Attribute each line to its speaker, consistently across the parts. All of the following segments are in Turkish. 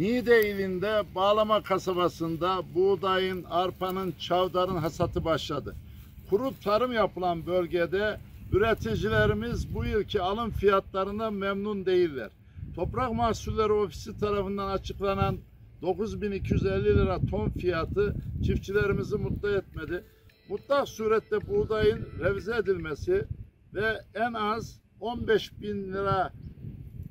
Speaker 1: Niğde ilinde Bağlama kasabasında buğdayın, arpanın, çavdarın hasatı başladı. Kuru tarım yapılan bölgede üreticilerimiz bu yılki alım fiyatlarından memnun değiller. Toprak Mahsulleri Ofisi tarafından açıklanan 9250 lira ton fiyatı çiftçilerimizi mutlu etmedi. Mutlak surette buğdayın revize edilmesi ve en az 15 bin lira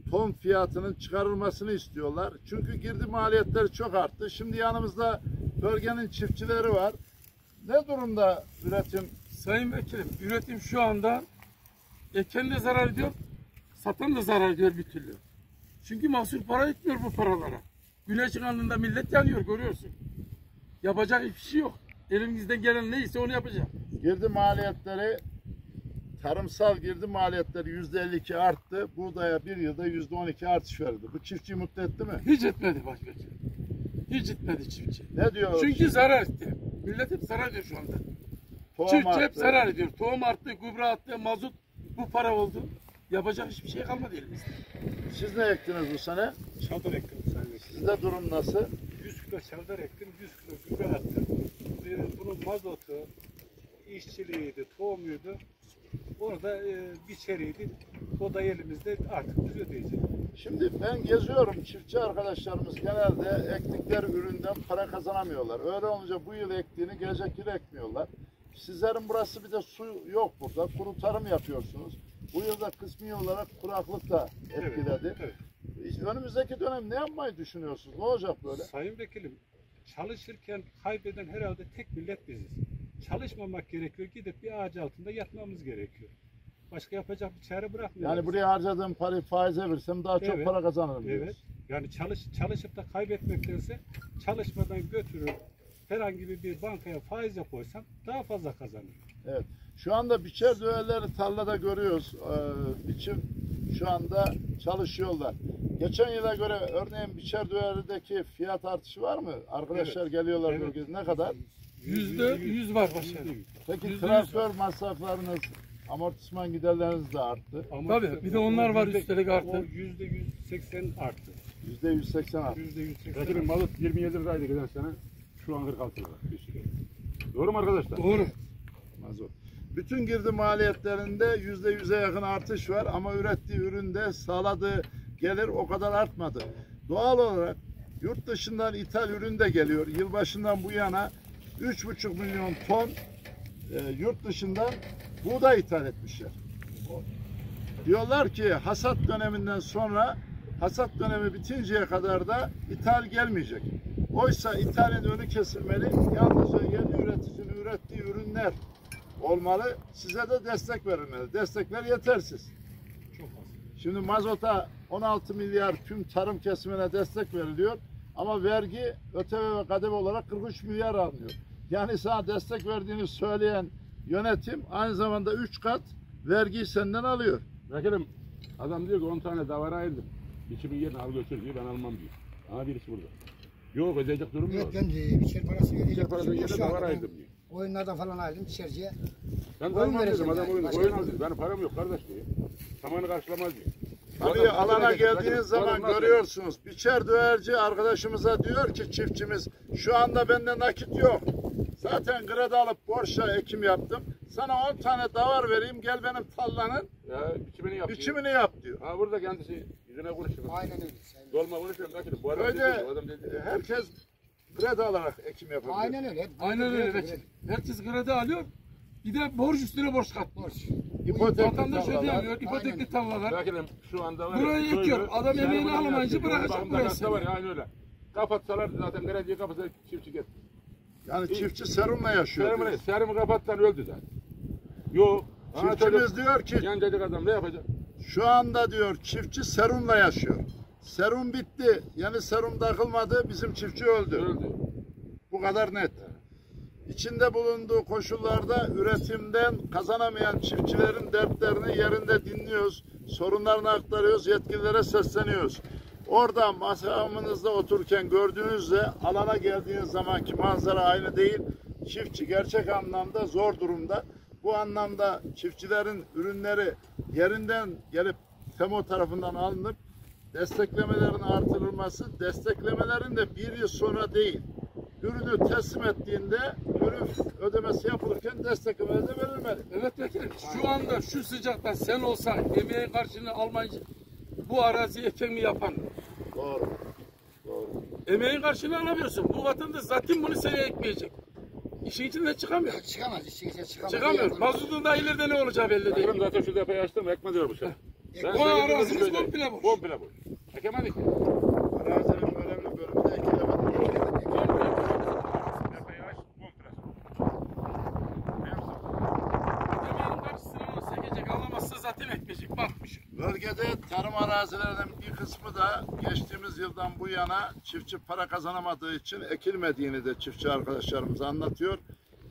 Speaker 1: ton fiyatının çıkarılmasını istiyorlar. Çünkü girdi maliyetleri çok arttı. Şimdi yanımızda bölgenin çiftçileri var. Ne durumda üretim?
Speaker 2: Sayın Vekilim, üretim şu anda eken de zarar ediyor, satan da zarar ediyor bir türlü. Çünkü mahsul para etmiyor bu paralara. Güneşin alnında millet yanıyor görüyorsun. Yapacak hiçbir şey yok. Elimizden gelen neyse onu yapacağız.
Speaker 1: Girdi maliyetleri tarımsal girdi maliyetleri yüzde 52 arttı. Buğdaya bir yılda yüzde 12 artış verdi. Bu çiftçiyi mutlu etti mi?
Speaker 2: Hiç etmedi başvekilim. Hiç etmedi çiftçi.
Speaker 1: Ne diyor?
Speaker 2: Çünkü zarar etti. Millet hep zarar ediyor şu anda.
Speaker 1: Tohum
Speaker 2: Çiftçi hep
Speaker 1: arttı.
Speaker 2: zarar ediyor. Tohum arttı, gübre arttı, mazot bu para oldu. Yapacak hiçbir şey kalmadı elimizde.
Speaker 1: Siz ne ektiniz bu sene?
Speaker 3: Çavdar ektim.
Speaker 1: Sizde durum nasıl?
Speaker 3: 100 kilo çavdar ektim, 100 kilo gübre attım. Bunun mazotu, işçiliğiydi, tohumuydu. Onu da e, biçeriydi. O da elimizde artık biz ödeyeceğiz.
Speaker 1: Şimdi ben geziyorum. Çiftçi arkadaşlarımız genelde ektikleri üründen para kazanamıyorlar. Öyle olunca bu yıl ektiğini gelecek yıl ekmiyorlar. Sizlerin burası bir de su yok burada. Kuru tarım yapıyorsunuz. Bu yılda kısmi olarak kuraklık da etkiledi.
Speaker 3: Evet.
Speaker 1: Önümüzdeki dönem ne yapmayı düşünüyorsunuz? Ne olacak böyle?
Speaker 3: Sayın Vekilim, çalışırken kaybeden herhalde tek millet biziz. Çalışmamak gerekiyor, gidip bir ağaç altında yatmamız gerekiyor. Başka yapacak bir çare bırakmıyoruz.
Speaker 1: Yani buraya harcadığım parayı faize versem daha çok
Speaker 3: Evet,
Speaker 1: para kazanırım
Speaker 3: Evet.
Speaker 1: diyoruz.
Speaker 3: Yani çalış, çalışıp da kaybetmektense çalışmadan götürüp herhangi bir bankaya faize koysam daha fazla kazanırım.
Speaker 1: Şu anda biçer düğerleri tarlada görüyoruz. Ee, biçim şu anda çalışıyorlar. Geçen yıla göre örneğin biçer düğerdeki fiyat artışı var mı? Arkadaşlar geliyorlar
Speaker 3: Evet.
Speaker 1: bölgede. Ne kadar?
Speaker 2: Yüzde yüz var başkanım.
Speaker 1: Peki transfer masraflarınız, amortisman giderleriniz de arttı.
Speaker 2: Tabii, bir de onlar var üstelik arttı.
Speaker 3: O yüzde 180 arttı.
Speaker 1: Yüzde 180 arttı.
Speaker 3: Yüzde 180
Speaker 4: Vekilim mazot 27 liraydı geçen sene. Şu an 46 lira. Doğru mu arkadaşlar?
Speaker 2: Doğru.
Speaker 1: mazot. Bütün girdi maliyetlerinde yüzde yüze yakın artış var ama ürettiği üründe sağladığı gelir o kadar artmadı. Doğal olarak yurt dışından ithal ürün de geliyor. Yılbaşından bu yana 3,5 milyon ton e, yurt dışından buğday ithal etmişler. Diyorlar ki hasat döneminden sonra hasat dönemi bitinceye kadar da ithal gelmeyecek. Oysa ithalin önü kesilmeli. Yalnızca yerli üreticinin ürettiği ürünler olmalı. Size de destek verilmeli. Destekler yetersiz.
Speaker 3: çok fazla.
Speaker 1: Şimdi mazota 16 milyar tüm tarım kesimine destek veriliyor. Ama vergi ÖTV ve KDV olarak 43 milyar alınıyor. Yani sana destek verdiğini söyleyen yönetim aynı zamanda 3 kat vergiyi senden alıyor.
Speaker 4: Vekilim adam diyor ki 10 tane davara ayırdım. İçimin yerine al götür diyor ben almam diyor. Ama birisi burada. Yok ödeyecek durum yok.
Speaker 5: Evet ben de biçer parası Şimdi
Speaker 4: yerine
Speaker 5: şu anda
Speaker 4: davara ayırdım diyor.
Speaker 5: Oyunlardan falan aldım biçerciye.
Speaker 4: Ben
Speaker 5: Oyun
Speaker 4: almam dedim
Speaker 5: vereceğim
Speaker 4: adam oyun, oyun al dedi. Benim param yok kardeş diyor. Zamanı karşılamaz diyor.
Speaker 1: Tabii
Speaker 4: Adam-
Speaker 1: alana geldiğiniz zaman görüyorsunuz. Biçer döverci arkadaşımıza diyor ki çiftçimiz şu anda bende nakit yok. Zaten kredi alıp borçla ekim yaptım. Sana 10 tane davar vereyim gel benim tallanın
Speaker 4: Ya biçimini yap. diyor.
Speaker 1: biçimini yap diyor.
Speaker 4: Ha burada kendisi yüzüne konuşuyor.
Speaker 5: Aynen öyle.
Speaker 4: Dolma konuşuyorum vekilim. Bu adam
Speaker 1: Öyle
Speaker 4: dedi, bu adam dedi.
Speaker 1: herkes kredi alarak ekim yapabiliyor.
Speaker 5: Aynen öyle.
Speaker 2: Aynen öyle vekilim. Herkes kredi alıyor. Bir de borç üstüne borç katlıyor.
Speaker 5: Borç.
Speaker 1: İpotekli
Speaker 2: Vatandaş
Speaker 1: tarlalar.
Speaker 2: ödeyemiyor. İpotekli tarlalar.
Speaker 4: Vekilim şu anda var.
Speaker 2: Burayı
Speaker 4: köylü,
Speaker 2: ekiyor. Adam
Speaker 4: yani
Speaker 2: emeğini
Speaker 4: buradan
Speaker 2: alamayınca
Speaker 4: yapıyor.
Speaker 2: bırakacak
Speaker 4: Bakımda
Speaker 2: buraya
Speaker 4: hasta var ya aynı öyle. Kapatsalar zaten krediyi kapatsa çiftçi gitti.
Speaker 1: Yani çiftçi serumla yaşıyor.
Speaker 4: Serimi,
Speaker 1: diyor.
Speaker 4: serimi kapatsan öldü zaten. Yok.
Speaker 1: Çiftçimiz diyor ki
Speaker 4: Gencecik adam ne yapacak?
Speaker 1: şu anda diyor çiftçi serumla yaşıyor. Serum bitti. Yani serum takılmadı. Bizim çiftçi öldü.
Speaker 4: Öldü.
Speaker 1: Bu kadar net. İçinde bulunduğu koşullarda üretimden kazanamayan çiftçilerin dertlerini yerinde dinliyoruz. Sorunlarını aktarıyoruz, yetkililere sesleniyoruz. Orada masamınızda otururken gördüğünüzde alana geldiğiniz zamanki manzara aynı değil. Çiftçi gerçek anlamda zor durumda. Bu anlamda çiftçilerin ürünleri yerinden gelip TEMO tarafından alınıp desteklemelerin artırılması, desteklemelerin de bir yıl sonra değil, ürünü teslim ettiğinde ürün ödemesi yapılırken desteklemeler de verilmeli.
Speaker 2: Evet vekilim şu anda şu sıcakta sen olsan emeğin karşılığını almayınca bu arazi eken mi yapan?
Speaker 1: Doğru. Doğru.
Speaker 2: Emeğin karşılığını alamıyorsun. Bu vatandaş zaten bunu seneye ekmeyecek. İşin içinden çıkamıyor.
Speaker 5: Çıkamaz, işin içine çıkamaz.
Speaker 2: Çıkamıyor. Mazotun da ileride ne olacağı belli değil.
Speaker 4: Bakın zaten şu depoyu açtım ekme diyor bu şey.
Speaker 2: Arazimiz
Speaker 4: buradayım.
Speaker 2: komple boş.
Speaker 4: Komple boş. Ekemedik ki.
Speaker 1: Arazinin önemli bölümü de ekilemedi.
Speaker 4: Depoyu aç, komple.
Speaker 2: Emeğin karşısını onu sekecek alamazsa zaten ekmeyecek. Bakmış.
Speaker 1: Bölgede tarım arazilerinin bir kısmı da geçtiğimiz yıldan bu yana çiftçi para kazanamadığı için ekilmediğini de çiftçi arkadaşlarımız anlatıyor.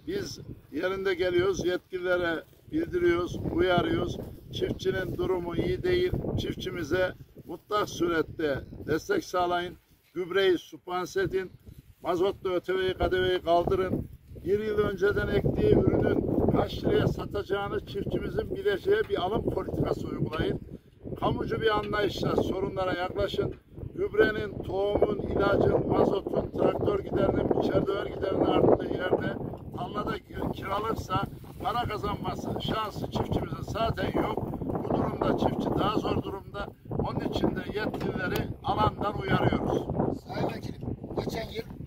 Speaker 1: Biz yerinde geliyoruz, yetkililere bildiriyoruz, uyarıyoruz. Çiftçinin durumu iyi değil. Çiftçimize mutlak surette destek sağlayın. Gübreyi supanse edin. Mazotlu öteveyi kadeveyi kaldırın. Bir yıl önceden ektiği ürünün kaç liraya satacağını çiftçimizin bileceği bir alım politikası uygulayın. Kamucu bir anlayışla sorunlara yaklaşın. Gübrenin, tohumun, ilacın, mazotun, traktör giderinin, içeride giderinin arttığı yerde tarlada kiralıksa para kazanması şansı çiftçimizin zaten yok. Bu durumda çiftçi daha zor durumda. Onun için de yetkilileri alandan uyarıyoruz.
Speaker 5: Sayın Vekilim, geçen yıl